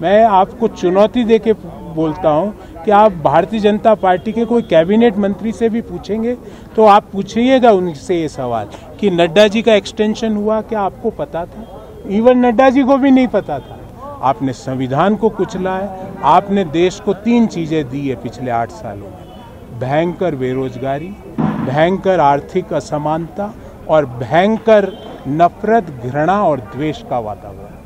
मैं आपको चुनौती दे के बोलता हूँ कि आप भारतीय जनता पार्टी के कोई कैबिनेट मंत्री से भी पूछेंगे तो आप पूछिएगा उनसे ये सवाल कि नड्डा जी का एक्सटेंशन हुआ, क्या आपको पता था? इवन नड्डा जी को भी नहीं पता था। आपने संविधान को कुचला है आपने देश को तीन चीज़ें दी है पिछले आठ सालों में। भयंकर बेरोजगारी, भयंकर आर्थिक असमानता और भयंकर नफरत, घृणा और द्वेष का वातावरण।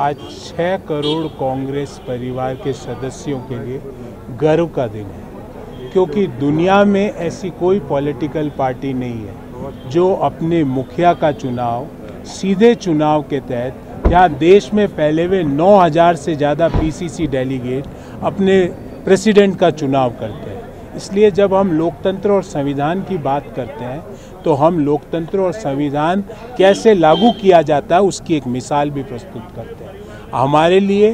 आज छः करोड़ कांग्रेस परिवार के सदस्यों के लिए गर्व का दिन है, क्योंकि दुनिया में ऐसी कोई पॉलिटिकल पार्टी नहीं है जो अपने मुखिया का चुनाव, सीधे चुनाव के तहत जहाँ देश में फैले हुए 9000 से ज़्यादा पीसीसी डेलीगेट अपने प्रेसिडेंट का चुनाव करते हैं। इसलिए जब हम लोकतंत्र और संविधान की बात करते हैं तो हम लोकतंत्र और संविधान कैसे लागू किया जाता है, उसकी एक मिसाल भी प्रस्तुत करते हैं। हमारे लिए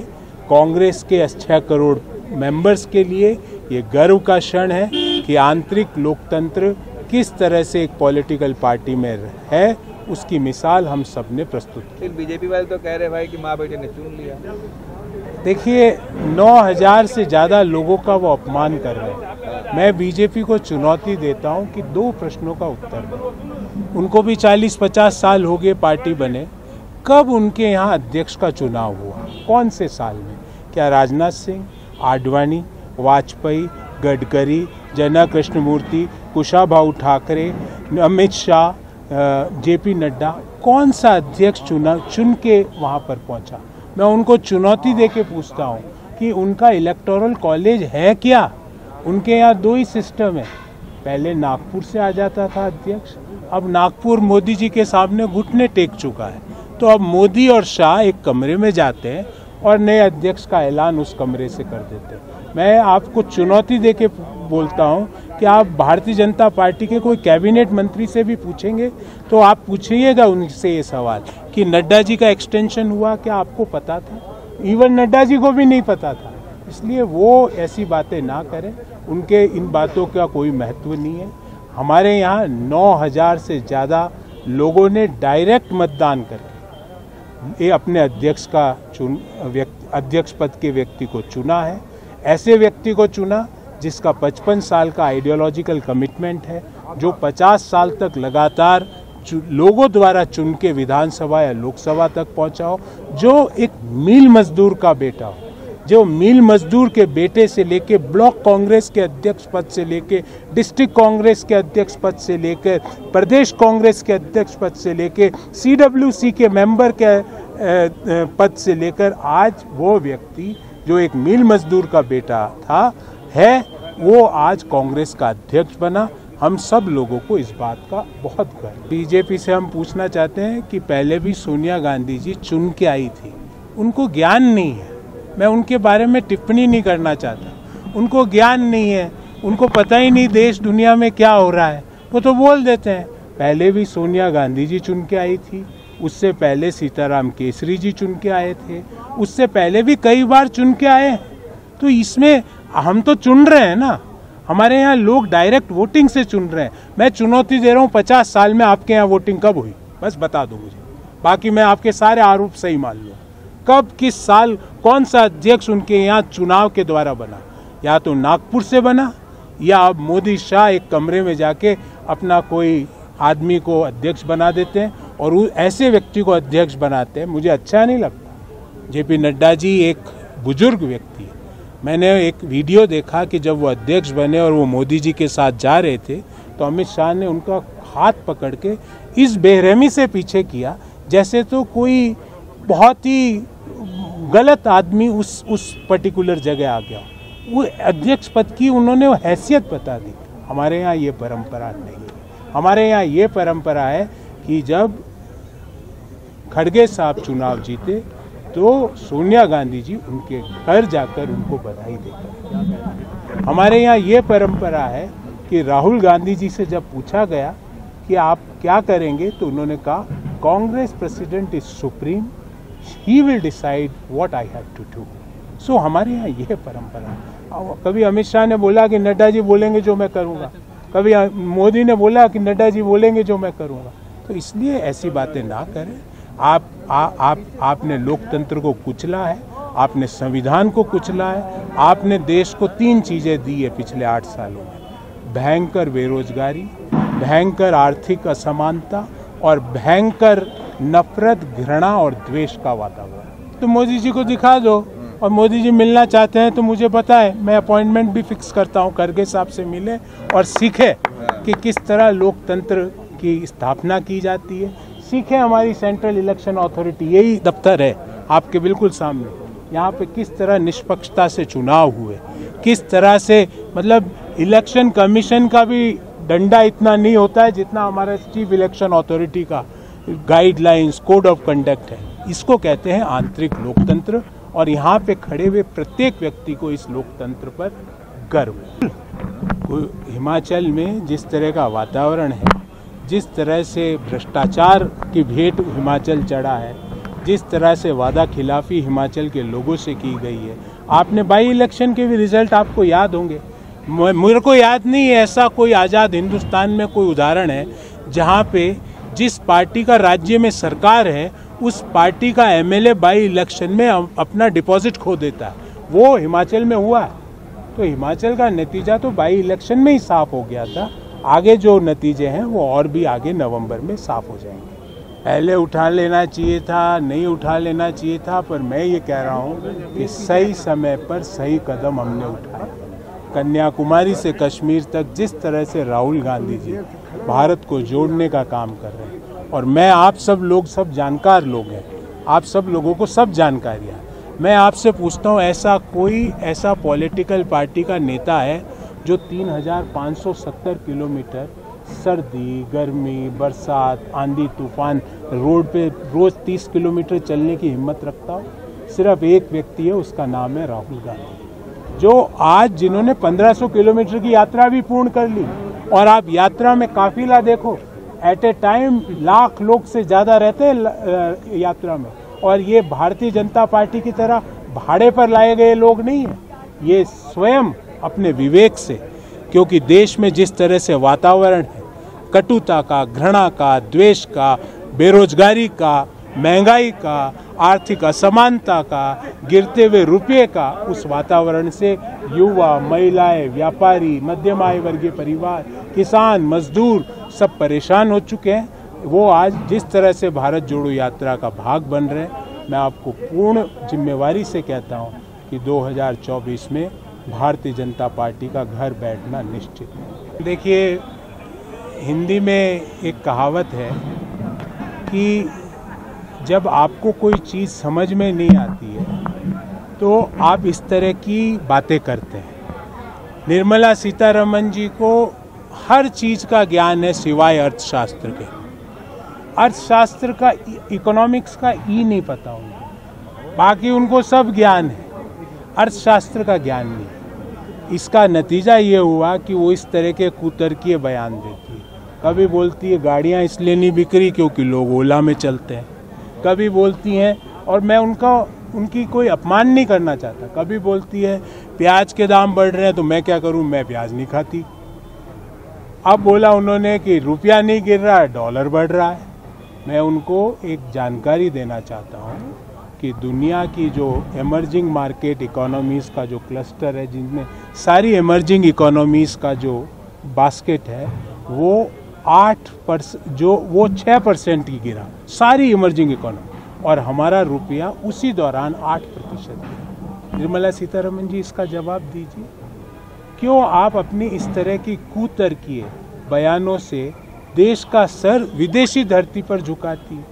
कांग्रेस के छः करोड़ मेंबर्स के लिए ये गर्व का क्षण है कि आंतरिक लोकतंत्र किस तरह से एक पॉलिटिकल पार्टी में है उसकी मिसाल हम सबने प्रस्तुत की। बीजेपी वाले तो कह रहे भाई कि माँ बेटे ने चुन लिया। देखिए 9000 से ज़्यादा लोगों का वो अपमान कर रहे हैं। मैं बीजेपी को चुनौती देता हूँ कि दो प्रश्नों का उत्तर दें। उनको भी 40-50 साल हो गए पार्टी बने। कब उनके यहाँ अध्यक्ष का चुनाव हुआ? कौन से साल में? क्या राजनाथ सिंह, आडवाणी, वाजपेयी, गडकरी जना कृष्णमूर्ति कुशाभाऊ ठाकरे, अमित शाह जेपी नड्डा, कौन सा अध्यक्ष चुना चुन के वहाँ पर पहुँचा? मैं उनको चुनौती दे के पूछता हूँ कि उनका इलेक्टोरल कॉलेज है क्या? उनके यहाँ दो ही सिस्टम है। पहले नागपुर से आ जाता था अध्यक्ष, अब नागपुर मोदी जी के सामने घुटने टेक चुका है। तो अब मोदी और शाह एक कमरे में जाते हैं और नए अध्यक्ष का ऐलान उस कमरे से कर देते हैं। मैं आपको चुनौती दे के बोलता हूँ कि आप भारतीय जनता पार्टी के कोई कैबिनेट मंत्री से भी पूछेंगे तो आप पूछिएगा उनसे ये सवाल कि नड्डा जी का एक्सटेंशन हुआ, क्या आपको पता था? इवन नड्डा जी को भी नहीं पता था। इसलिए वो ऐसी बातें ना करें। उनके इन बातों का कोई महत्व नहीं है। हमारे यहाँ नौ हज़ार से ज़्यादा लोगों ने डायरेक्ट मतदान करके ये अपने अध्यक्ष का चुन अध्यक्ष पद के व्यक्ति को चुना है। ऐसे व्यक्ति को चुना जिसका 55 साल का आइडियोलॉजिकल कमिटमेंट है, जो 50 साल तक लगातार लोगों द्वारा चुन के विधानसभा या लोकसभा तक पहुँचा हो, जो एक मील मजदूर का बेटा हो। जो मील मजदूर के बेटे से लेके ब्लॉक कांग्रेस के अध्यक्ष पद से लेके, डिस्ट्रिक्ट कांग्रेस के अध्यक्ष पद से लेकर प्रदेश कांग्रेस के अध्यक्ष पद से लेके सीडब्ल्यूसी के मेंबर के पद से लेकर आज वो व्यक्ति, जो एक मील मजदूर का बेटा था, है, वो आज कांग्रेस का अध्यक्ष बना। हम सब लोगों को इस बात का बहुत गर्व। बीजेपी से हम पूछना चाहते हैं कि पहले भी सोनिया गांधी जी चुन के आई थी। उनको ज्ञान नहीं है। मैं उनके बारे में टिप्पणी नहीं करना चाहता। उनको ज्ञान नहीं है, उनको पता ही नहीं देश दुनिया में क्या हो रहा है। वो तो बोल देते हैं, पहले भी सोनिया गांधी जी चुन के आई थी, उससे पहले सीताराम केसरी जी चुन के आए थे, उससे पहले भी कई बार चुन के आए तो इसमें हम तो चुन रहे हैं ना। हमारे यहाँ लोग डायरेक्ट वोटिंग से चुन रहे हैं। मैं चुनौती दे रहा हूँ, पचास साल में आपके यहाँ वोटिंग कब हुई? बस बता दो मुझे। बाकी मैं आपके सारे आरोप सही मान लूँ। कब, किस साल, कौन सा अध्यक्ष उनके यहाँ चुनाव के द्वारा बना? या तो नागपुर से बना, या अब मोदी शाह एक कमरे में जाके अपना कोई आदमी को अध्यक्ष बना देते हैं और ऐसे व्यक्ति को अध्यक्ष बनाते हैं, मुझे अच्छा नहीं लगता। जेपी नड्डा जी एक बुज़ुर्ग व्यक्ति है। मैंने एक वीडियो देखा कि जब वो अध्यक्ष बने और वो मोदी जी के साथ जा रहे थे तो अमित शाह ने उनका हाथ पकड़ के इस बेरहमी से पीछे किया, जैसे तो कोई बहुत ही गलत आदमी उस उस पर्टिकुलर जगह आ गया। वो अध्यक्ष पद की उन्होंने हैसियत बता दी। हमारे यहाँ ये परंपरा नहीं है। हमारे यहाँ ये परंपरा है कि जब खड़गे साहब चुनाव जीते तो सोनिया गांधी जी उनके घर जाकर उनको बधाई देकर हमारे यहाँ ये परंपरा है कि राहुल गांधी जी से जब पूछा गया कि आप क्या करेंगे तो उन्होंने कहा, Congress president is supreme he will decide what I have to do so हमारे यहाँ यह परंपरा कभी अमित शाह ने बोला कि नड्डा जी बोलेंगे जो मैं करूँगा। कभी मोदी ने बोला कि नड्डा जी बोलेंगे जो मैं करूँगा। तो इसलिए ऐसी बातें ना करें। आप आ, आप आपने लोकतंत्र को कुचला है आपने संविधान को कुचला है आपने देश को तीन चीज़ें दी है पिछले आठ सालों में। भयंकर बेरोजगारी भयंकर आर्थिक असमानता और भयंकर नफरत, घृणा और द्वेष का वातावरण। तो मोदी जी को दिखा दो और मोदी जी मिलना चाहते हैं तो मुझे है मैं अपॉइंटमेंट भी फिक्स करता हूँ करगे साहब से मिले और सीखे कि किस तरह लोकतंत्र की स्थापना की जाती है। सीखे हमारी सेंट्रल इलेक्शन अथॉरिटी यही दफ्तर है आपके बिल्कुल सामने। यहाँ पे किस तरह निष्पक्षता से चुनाव हुए, किस तरह से मतलब इलेक्शन कमीशन का भी डंडा इतना नहीं होता है जितना हमारे चीफ इलेक्शन अथॉरिटी का। गाइडलाइंस कोड ऑफ़ कंडक्ट है। इसको कहते हैं आंतरिक लोकतंत्र और यहाँ पे खड़े हुए प्रत्येक व्यक्ति को इस लोकतंत्र पर गर्व हिमाचल में जिस तरह का वातावरण है, जिस तरह से भ्रष्टाचार की भेंट हिमाचल चढ़ा है, जिस तरह से वादा खिलाफी हिमाचल के लोगों से की गई है। आपने बाई इलेक्शन के भी रिज़ल्ट आपको याद होंगे। मेरे को याद नहीं है ऐसा कोई आज़ाद हिंदुस्तान में कोई उदाहरण है, जहाँ पे जिस पार्टी का राज्य में सरकार है, उस पार्टी का एमएलए बाई इलेक्शन में अपना डिपॉजिट खो देता है। वो हिमाचल में हुआ है। तो हिमाचल का नतीजा तो बाई इलेक्शन में ही साफ़ हो गया था। आगे जो नतीजे हैं, वो और भी आगे नवंबर में साफ़ हो जाएँगे। पहले उठा लेना चाहिए था, नहीं उठा लेना चाहिए था, पर मैं ये कह रहा हूँ कि सही समय पर सही कदम हमने उठाए। कन्याकुमारी से कश्मीर तक जिस तरह से राहुल गांधी जी भारत को जोड़ने का काम कर रहे हैं। और मैं आप सब लोग सब जानकार लोग हैं। आप सब लोगों को सब जानकारियाँ मैं आपसे पूछता हूँ ऐसा कोई ऐसा पॉलिटिकल पार्टी का नेता है जो 3,570 किलोमीटर सर्दी गर्मी बरसात आंधी तूफ़ान रोड पे रोज़ तीस किलोमीटर चलने की हिम्मत रखता हो? सिर्फ़ एक व्यक्ति है उसका नाम है राहुल गांधी। जो आज जिन्होंने 1500 किलोमीटर की यात्रा भी पूर्ण कर ली, और आप यात्रा में काफिला देखो एट ए टाइम लाख लोग से ज़्यादा रहते हैं यात्रा में। और ये भारतीय जनता पार्टी की तरह भाड़े पर लाए गए लोग नहीं हैं। ये स्वयं अपने विवेक से, क्योंकि देश में जिस तरह से वातावरण है, कटुता का, घृणा का, द्वेष का, बेरोजगारी का, महँगाई का आर्थिक असमानता का, गिरते हुए रुपये का उस वातावरण से युवा, महिलाएँ, व्यापारी, मध्यम आय वर्गीय परिवार, किसान, मजदूर सब परेशान हो चुके हैं। वो आज जिस तरह से भारत जोड़ो यात्रा का भाग बन रहे हैं, मैं आपको पूर्ण जिम्मेवारी से कहता हूँ कि 2024 में भारतीय जनता पार्टी का घर बैठना निश्चित है। देखिए, हिंदी में एक कहावत है कि जब आपको कोई चीज़ समझ में नहीं आती है तो आप इस तरह की बातें करते हैं। निर्मला सीतारमन जी को हर चीज़ का ज्ञान है सिवाय अर्थशास्त्र के। अर्थशास्त्र का, इकोनॉमिक्स का ई नहीं पता उनको। बाकी उनको सब ज्ञान है। अर्थशास्त्र का ज्ञान नहीं। इसका नतीजा ये हुआ कि वो इस तरह के कुतर्कीय बयान देती है। कभी बोलती है, गाड़ियाँ इसलिए नहीं बिक रही क्योंकि लोग ओला में चलते हैं। कभी बोलती हैं और मैं उनका, उनकी कोई अपमान नहीं करना चाहता। कभी बोलती है, प्याज के दाम बढ़ रहे हैं तो मैं क्या करूँ? मैं प्याज नहीं खाती। अब बोला उन्होंने कि रुपया नहीं गिर रहा है, डॉलर बढ़ रहा है। मैं उनको एक जानकारी देना चाहता हूँ कि दुनिया की जो एमर्जिंग मार्केट इकोनॉमीज़ का जो क्लस्टर है, जिनमें सारी एमर्जिंग इकोनॉमीज़ का जो बास्केट है, वो आठ जो वो छः परसेंट की गिरा सारी इमर्जिंग इकोनॉमी और हमारा रुपया उसी दौरान आठ प्रतिशत गिरा। निर्मला सीतारमन जी इसका जवाब दीजिए। क्यों आप अपनी इस तरह की कुतर्कीय बयानों से देश का सर विदेशी धरती पर झुकाती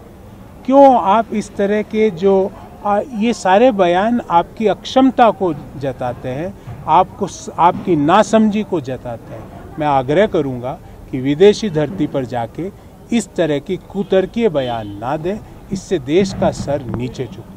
क्यों आप इस तरह के जो आ, ये सारे बयान आपकी अक्षमता को जताते हैं आपको आपकी नासमझी को जताते हैं? मैं आग्रह करूँगा कि विदेशी धरती पर जाके इस तरह की कुतर्कीय बयान ना दें, इससे देश का सर नीचे झुके